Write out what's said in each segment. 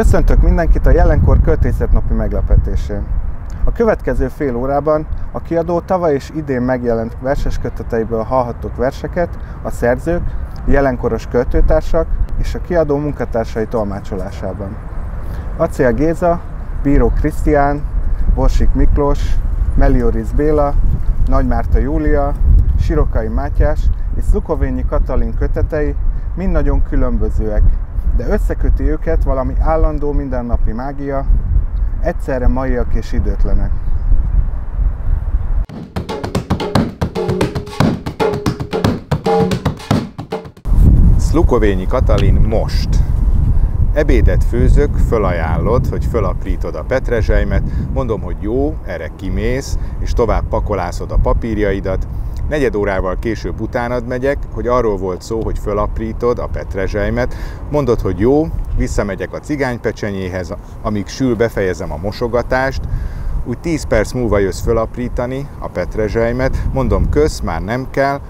Köszöntök mindenkit a jelenkor költészetnapi meglepetésén. A következő fél órában a kiadó tavaly és idén megjelent verses köteteiből hallhattok verseket a szerzők, jelenkoros költőtársak és a kiadó munkatársai tolmácsolásában. Acél Géza, Bíró Krisztián, Borsik Miklós, Melioris Béla, Nagy Márta Júlia, Sirokai Mátyás és Szukovényi Katalin kötetei mind nagyon különbözőek, de összeköti őket valami állandó mindennapi mágia, egyszerre maiak és időtlenek. Szlukovényi Katalin most. Ebédet főzök, fölajánlod, hogy fölaprítod a petrezselymet, mondom, hogy jó, erre kimész, és tovább pakolászod a papírjaidat, Negyed órával később utánad megyek, hogy arról volt szó, hogy fölaprítod a petrezselymet. Mondod, hogy jó, visszamegyek a cigánypecsenyéhez, amíg sül befejezem a mosogatást, úgy 10 perc múlva jössz fölaprítani a petrezselymet, mondom kösz, már nem kell,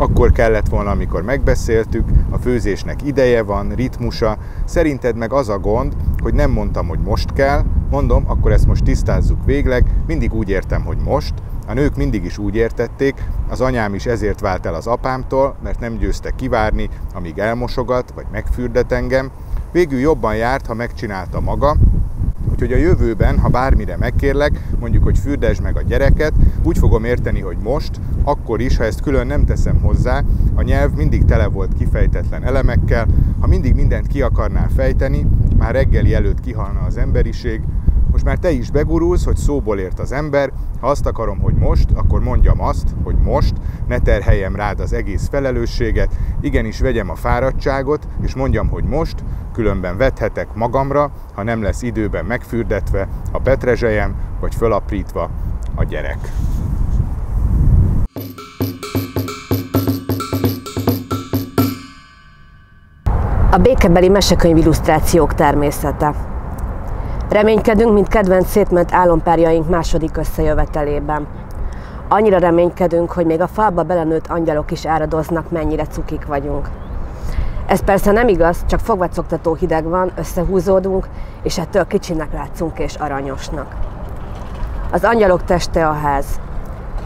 akkor kellett volna, amikor megbeszéltük, a főzésnek ideje van, ritmusa, szerinted meg az a gond, hogy nem mondtam, hogy most kell, mondom, akkor ezt most tisztázzuk végleg, mindig úgy értem, hogy most, a nők mindig is úgy értették, az anyám is ezért vált el az apámtól, mert nem győzte kivárni, amíg elmosogat vagy megfürdet engem. Végül jobban járt, ha megcsinálta maga, Úgyhogy a jövőben, ha bármire megkérlek, mondjuk, hogy fürdesd meg a gyereket, úgy fogom érteni, hogy most, akkor is, ha ezt külön nem teszem hozzá, a nyelv mindig tele volt kifejtetlen elemekkel, ha mindig mindent ki akarnál fejteni, már reggeli előtt kihalna az emberiség, most már te is begurulsz, hogy szóból ért az ember, ha azt akarom, hogy most, akkor mondjam azt, hogy most, ne terheljem rád az egész felelősséget, igenis vegyem a fáradtságot, és mondjam, hogy most, különben vethetek magamra, ha nem lesz időben megfürdetve a petrezselyem, vagy fölaprítva a gyerek. A békebeli mesekönyv illusztrációk természete. Reménykedünk, mint kedvenc szétment álompárjaink második összejövetelében. Annyira reménykedünk, hogy még a falba belenőtt angyalok is áradoznak, mennyire cukik vagyunk. Ez persze nem igaz, csak fogvacogtató hideg van, összehúzódunk, és ettől kicsinek látszunk és aranyosnak. Az angyalok teste a ház.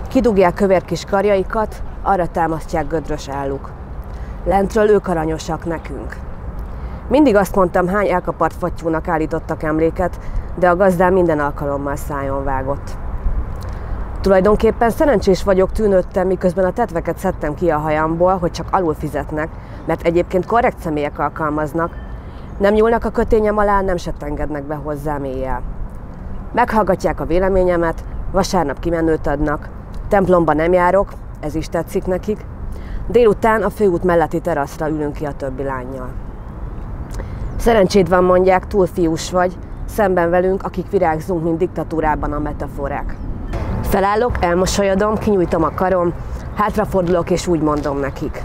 Kidugják kövér kis karjaikat, arra támasztják gödrös álluk. Lentről ők aranyosak nekünk. Mindig azt mondtam, hány elkapart fattyúnak állítottak emléket, de a gazdám minden alkalommal szájon vágott. Tulajdonképpen szerencsés vagyok, tűnődtem, miközben a tetveket szedtem ki a hajamból, hogy csak alul fizetnek, mert egyébként korrekt személyek alkalmaznak. Nem nyúlnak a kötényem alá, nem se engednek be hozzám éjjel. Meghallgatják a véleményemet, vasárnap kimenőt adnak, templomba nem járok, ez is tetszik nekik. Délután a főút melletti teraszra ülünk ki a többi lányjal. Szerencséd van, mondják, túl fiús vagy, szemben velünk, akik virágzunk, mint diktatúrában a metaforák. Felállok, elmosolyodom, kinyújtom a karom, hátrafordulok és úgy mondom nekik.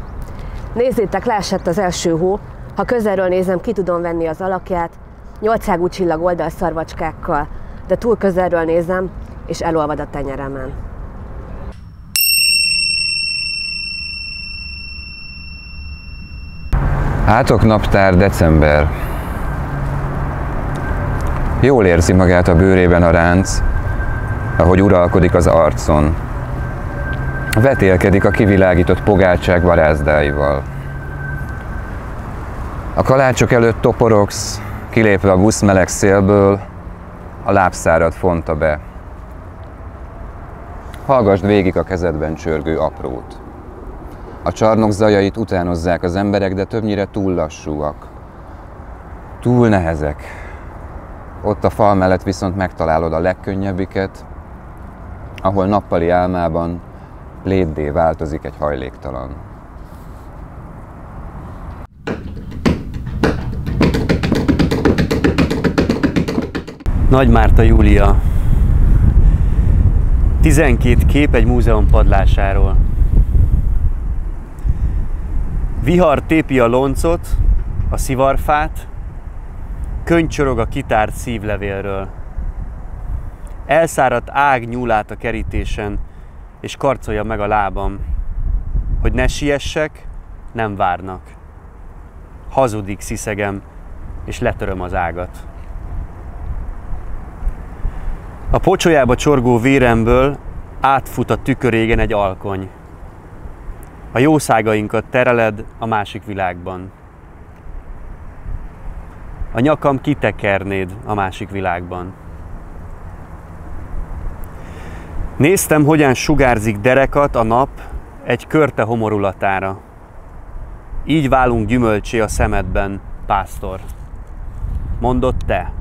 Nézzétek, leesett az első hó, ha közelről nézem, ki tudom venni az alakját, nyolcágú csillag oldalszarvacskákkal, de túl közelről nézem, és elolvad a tenyeremen. Átok naptár december. Jól érzi magát a bőrében a ránc, ahogy uralkodik az arcon. Vetélkedik a kivilágított pogácsák varázdáival. A kalácsok előtt toporogsz, kilépve a busz meleg szélből, a lábszárad fonta be. Hallgasd végig a kezedben csörgő aprót. A csarnok zajait utánozzák az emberek, de többnyire túl lassúak. Túl nehezek. Ott a fal mellett viszont megtalálod a legkönnyebbiket, ahol nappali álmában léddé változik egy hajléktalan. Nagy Márta Júlia. 12 kép egy múzeum padlásáról. Vihar tépi a loncot, a szivarfát, könycsorog a kitárt szívlevélről. Elszáradt ág nyúl át a kerítésen, és karcolja meg a lábam, hogy ne siessek, nem várnak. Hazudik sziszegem, és letöröm az ágat. A pocsolyába csorgó véremből átfut a tükörégen egy alkony – a jószágainkat tereled a másik világban. A nyakam kitekernéd a másik világban. Néztem, hogyan sugárzik derekat a nap egy körte homorulatára. Így válunk gyümölcsé a szemedben, pásztor. Mondott te,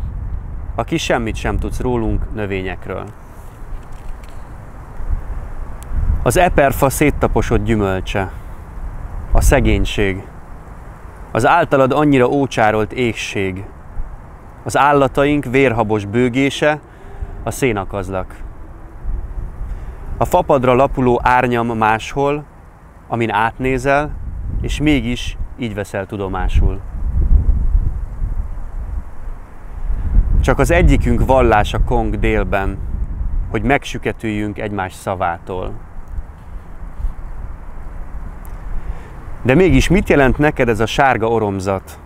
aki semmit sem tudsz rólunk növényekről. Az eperfa széttaposott gyümölcse, a szegénység, az általad annyira ócsárolt égség, az állataink vérhabos bőgése, a szénakazlak. A fapadra lapuló árnyam máshol, amin átnézel, és mégis így veszel tudomásul. Csak az egyikünk vallás a kong délben, hogy megsüketüljünk egymás szavától. De mégis mit jelent neked ez a sárga oromzat,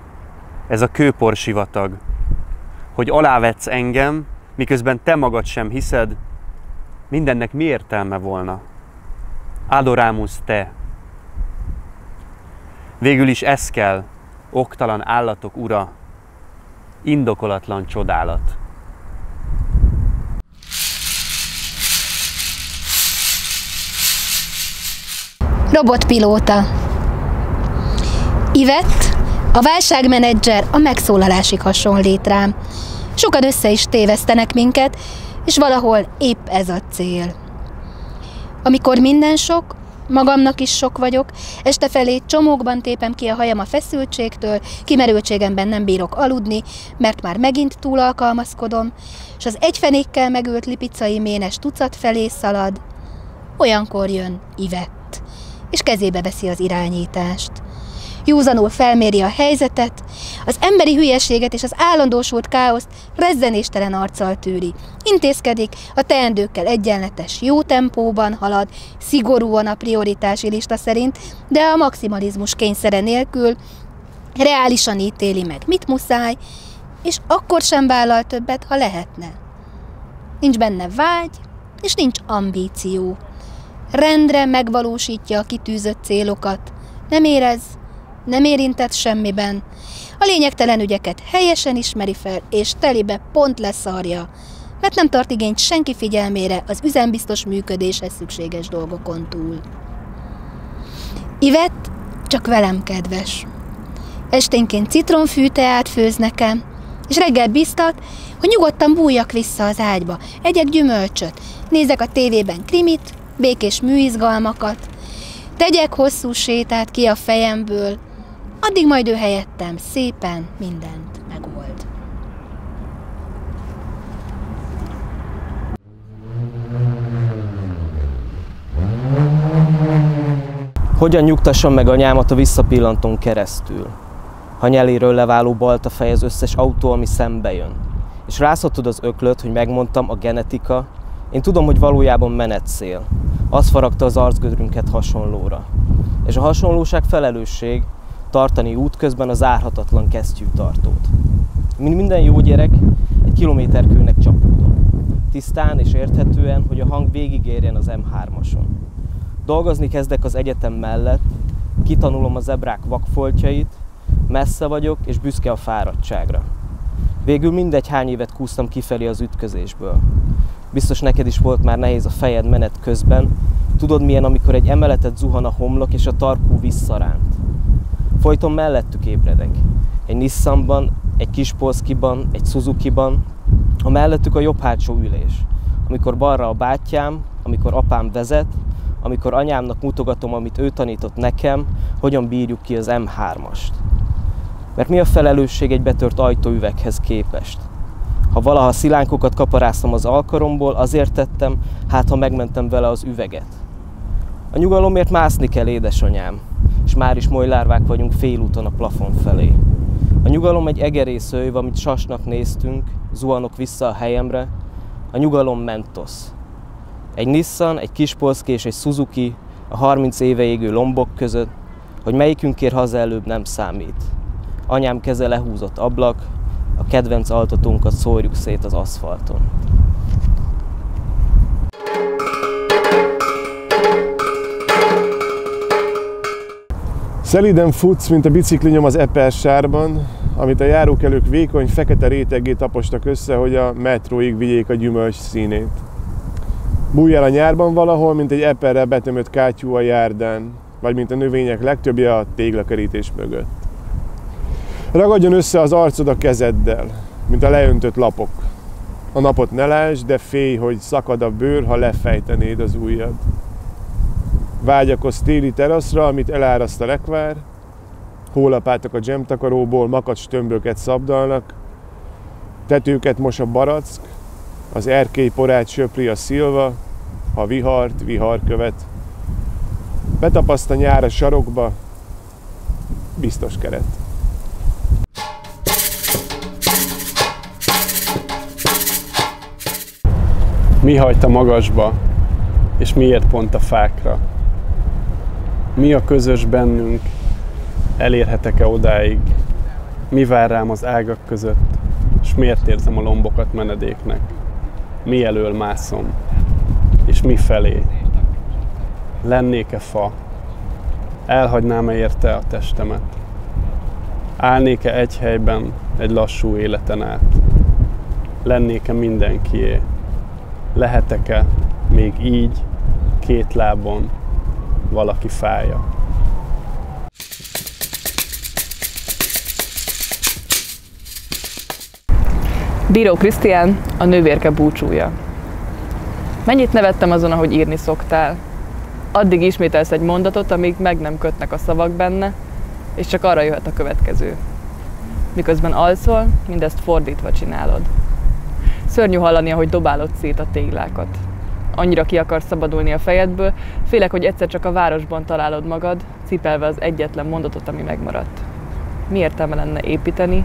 ez a kőporsivatag, hogy alávetsz engem, miközben te magad sem hiszed, mindennek mi értelme volna? Adorámus te. Végül is ez kell, oktalan állatok ura, indokolatlan csodálat. Robotpilóta Ivett, a válságmenedzser a megszólalásig hasonlít rám. Sokan össze is tévesztenek minket, és valahol épp ez a cél. Amikor minden sok, magamnak is sok vagyok, este felé csomókban tépem ki a hajam a feszültségtől, kimerültségemben nem bírok aludni, mert már megint túl alkalmazkodom, és az egyfenékkel megült lipicai ménes tucat felé szalad, olyankor jön Ivett, és kezébe veszi az irányítást józanul felméri a helyzetet, az emberi hülyeséget és az állandósult káoszt rezzenéstelen arccal tűri. Intézkedik, a teendőkkel egyenletes, jó tempóban halad, szigorúan a prioritási lista szerint, de a maximalizmus kényszere nélkül reálisan ítéli meg, mit muszáj, és akkor sem vállal többet, ha lehetne. Nincs benne vágy, és nincs ambíció. Rendre megvalósítja a kitűzött célokat. Nem érez, nem érintett semmiben. A lényegtelen ügyeket helyesen ismeri fel, és telibe pont leszarja, mert nem tart igényt senki figyelmére az üzembiztos működéshez szükséges dolgokon túl. Ivett csak velem kedves. Esténként citronfűteát főz nekem, és reggel biztat, hogy nyugodtan bújjak vissza az ágyba, egyek gyümölcsöt, nézek a tévében krimit, békés műizgalmakat, tegyek hosszú sétát ki a fejemből, addig majd ő helyettem szépen mindent megold. Hogyan nyugtassam meg anyámat a visszapillanton keresztül? Ha nyeléről leváló balta fej az összes autó, ami szembe jön. És rászotod az öklöt, hogy megmondtam, a genetika, én tudom, hogy valójában menetszél. Az faragta az arcgödrünket hasonlóra. És a hasonlóság felelősség, tartani útközben az árhatatlan kesztyűtartót. Mint minden jó gyerek, egy kilométerkőnek csapódom. Tisztán és érthetően, hogy a hang végigérjen az M3-ason. Dolgozni kezdek az egyetem mellett, kitanulom az ebrák vakfoltjait, messze vagyok és büszke a fáradtságra. Végül mindegy hány évet kúsztam kifelé az ütközésből. Biztos neked is volt már nehéz a fejed menet közben. Tudod milyen, amikor egy emeletet zuhan a homlok és a tarkó visszaránt. Folyton mellettük ébredek. Egy Nissanban, egy kis Polszkiban, egy Suzuki-ban, a mellettük a jobb hátsó ülés. Amikor balra a bátyám, amikor apám vezet, amikor anyámnak mutogatom, amit ő tanított nekem, hogyan bírjuk ki az M3-ast. Mert mi a felelősség egy betört ajtóüveghez képest? Ha valaha szilánkokat kaparáztam az alkaromból, azért tettem, hát ha megmentem vele az üveget. A nyugalomért mászni kell, édesanyám, már is molylárvák vagyunk félúton a plafon felé. A nyugalom egy egerészőjv, amit sasnak néztünk, zuhanok vissza a helyemre. A nyugalom mentos. Egy Nissan, egy Kispolszki és egy Suzuki a 30 éve égő lombok között, hogy melyikünkért haza előbb nem számít. Anyám keze lehúzott ablak, a kedvenc altatónkat szórjuk szét az aszfalton. Szeliden futsz, mint a biciklinyom az Eper sárban, amit a járókelők vékony, fekete rétegét tapostak össze, hogy a metróig vigyék a gyümölcs színét. Bújjál a nyárban valahol, mint egy eperrel betömött kátyú a járdán, vagy mint a növények legtöbbje a téglakerítés mögött. Ragadjon össze az arcod a kezeddel, mint a leöntött lapok. A napot ne lásd, de félj, hogy szakad a bőr, ha lefejtenéd az ujjad. Vágyakozz téli teraszra, amit eláraszt a lekvár, hólapátok a dzsemtakaróból, makacs tömböket szabdalnak, tetőket mos a barack, az erkély porát söpri a szilva, ha vihart, vihar követ. Betapaszt a nyár a sarokba, biztos keret. Mi hagyta magasba, és miért pont a fákra? Mi a közös bennünk, elérhetek-e odáig? Mi vár rám az ágak között, és miért érzem a lombokat menedéknek? Mi elől mászom, és mi felé? Lennék-e fa? Elhagynám-e érte a testemet? Állnék-e egy helyben egy lassú életen át? Lennék-e mindenkié? Lehetek-e még így, két lábon, valaki fája? Bíró Krisztián, a nővérke búcsúja. Mennyit nevettem azon, ahogy írni szoktál. Addig ismételsz egy mondatot, amíg meg nem kötnek a szavak benne, és csak arra jöhet a következő. Miközben alszol, mindezt fordítva csinálod. Szörnyű hallani, ahogy dobálod szét a téglákat. Annyira ki akarsz szabadulni a fejedből, félek, hogy egyszer csak a városban találod magad, cipelve az egyetlen mondatot, ami megmaradt. Mi értelme lenne építeni,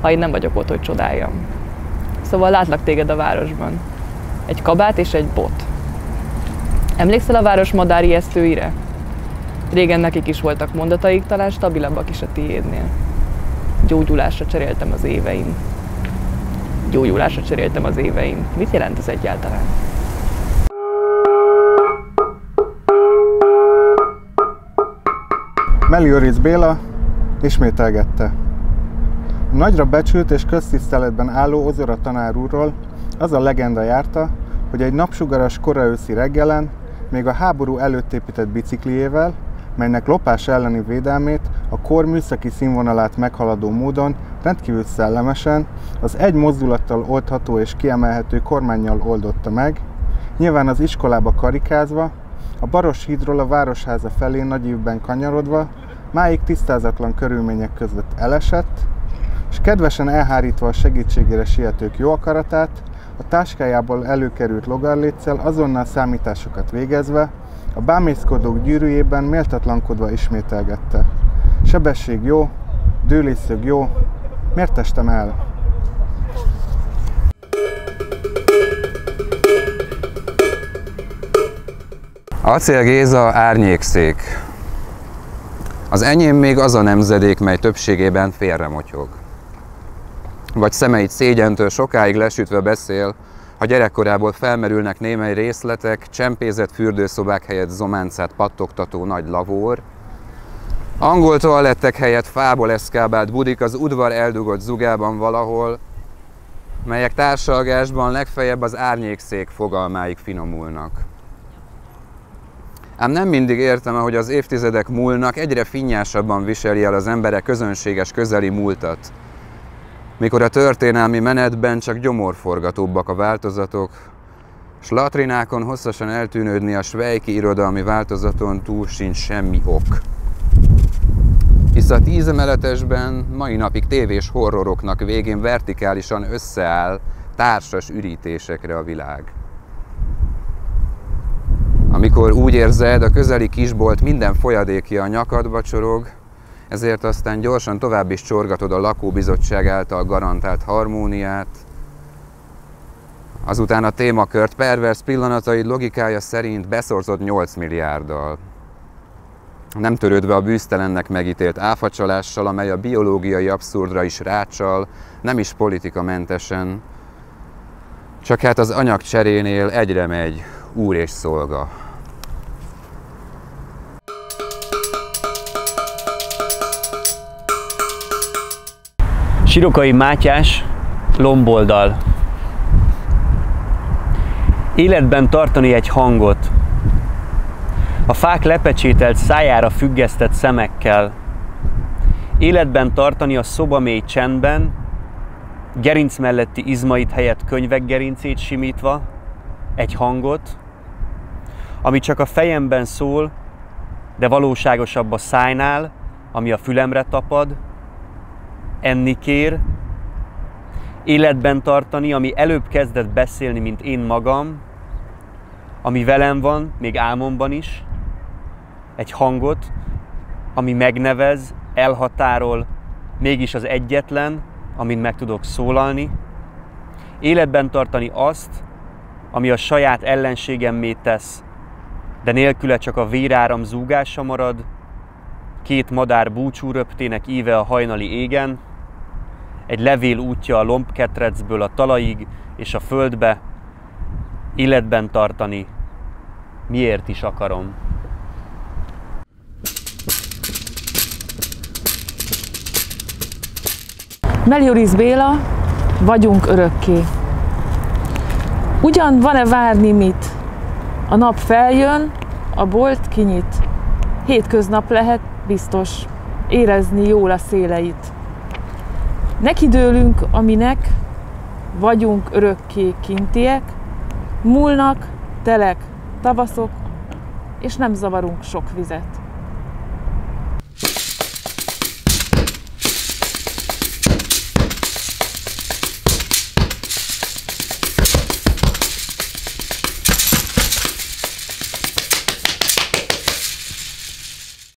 ha én nem vagyok ott, hogy csodáljam. Szóval látlak téged a városban. Egy kabát és egy bot. Emlékszel a város madár ijesztőire? Régen nekik is voltak mondataik, talán stabilabbak is a tiédnél. Gyógyulásra cseréltem az éveim. Gyógyulásra cseréltem az éveim. Mit jelent ez egyáltalán? Melioric Béla ismételgette. A nagyra becsült és köztiszteletben álló Ozora tanár úrról az a legenda járta, hogy egy napsugaras koraőszi reggelen, még a háború előtt épített bicikliével, melynek lopás elleni védelmét a kor műszaki színvonalát meghaladó módon rendkívül szellemesen, az egy mozdulattal oldható és kiemelhető kormányjal oldotta meg, nyilván az iskolába karikázva, a Baros hídról a Városháza felé nagy kanyarodva, máig tisztázatlan körülmények között elesett, és kedvesen elhárítva a segítségére sietők jó akaratát, a táskájából előkerült logarléccel azonnal számításokat végezve, a bámészkodók gyűrűjében méltatlankodva ismételgette. Sebesség jó, dőlészög jó, miért testem el? Acél Géza árnyékszék. Az enyém még az a nemzedék, mely többségében félremotyog. Vagy szemeit szégyentől sokáig lesütve beszél, ha gyerekkorából felmerülnek némely részletek, csempézett fürdőszobák helyett zománcát pattogtató nagy lavór, angol toalettek helyett fából eszkábált budik az udvar eldugott zugában valahol, melyek társalgásban legfeljebb az árnyékszék fogalmáig finomulnak. Ám nem mindig értem, hogy az évtizedek múlnak, egyre finnyásabban viseli el az emberek közönséges közeli múltat, mikor a történelmi menetben csak gyomorforgatóbbak a változatok, s latrinákon hosszasan eltűnődni a svejki irodalmi változaton túl sincs semmi ok. Hisz a tízemeletesben mai napig tévés horroroknak végén vertikálisan összeáll társas ürítésekre a világ. Amikor úgy érzed, a közeli kisbolt minden folyadékja a nyakadba csorog, ezért aztán gyorsan tovább is csorgatod a lakóbizottság által garantált harmóniát, azután a témakört pervers pillanataid logikája szerint beszorzod 8 milliárddal. Nem törődve a bűztelennek megítélt áfacsalással, amely a biológiai abszurdra is rácsal, nem is politikamentesen, csak hát az anyagcserénél egyre megy úr és szolga. Sirokai Mátyás, lomboldal. Életben tartani egy hangot. A fák lepecsételt szájára függesztett szemekkel. Életben tartani a szoba mély csendben, gerinc melletti izmait helyett könyvek gerincét simítva, egy hangot, ami csak a fejemben szól, de valóságosabb a szájnál, ami a fülemre tapad, enni kér, életben tartani, ami előbb kezdett beszélni, mint én magam, ami velem van, még álmomban is, egy hangot, ami megnevez, elhatárol, mégis az egyetlen, amin meg tudok szólalni, életben tartani azt, ami a saját ellenségemmé tesz, de nélküle csak a véráram zúgása marad, két madár búcsú röptének íve a hajnali égen, egy levél útja a lombketrecből a talajig és a földbe, életben tartani, miért is akarom. Melioris Béla, vagyunk örökké. Ugyan van-e várni mit? A nap feljön, a bolt kinyit. Hétköznap lehet, biztos, érezni jól a széleit. Nekidőlünk, aminek, vagyunk örökké kintiek, múlnak telek tavaszok, és nem zavarunk sok vizet.